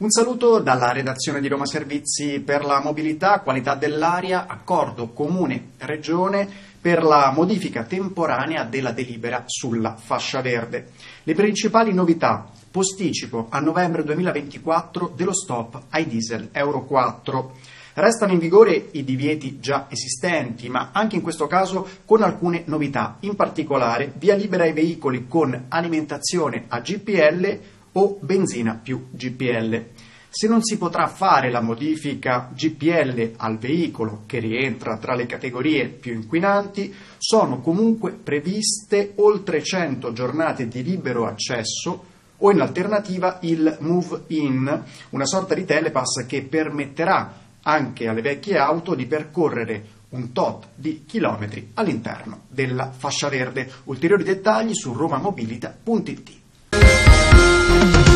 Un saluto dalla redazione di Roma Servizi per la mobilità, qualità dell'aria, accordo comune regione per la modifica temporanea della delibera sulla fascia verde. Le principali novità, posticipo a novembre 2024 dello stop ai diesel Euro 4. Restano in vigore i divieti già esistenti, ma anche in questo caso con alcune novità, in particolare via libera ai veicoli con alimentazione a GPL o benzina più GPL. Se non si potrà fare la modifica GPL al veicolo che rientra tra le categorie più inquinanti, sono comunque previste oltre 100 giornate di libero accesso o in alternativa il move-in, una sorta di telepass che permetterà anche alle vecchie auto di percorrere un tot di chilometri all'interno della fascia verde. Ulteriori dettagli su romamobilita.it. Thank you.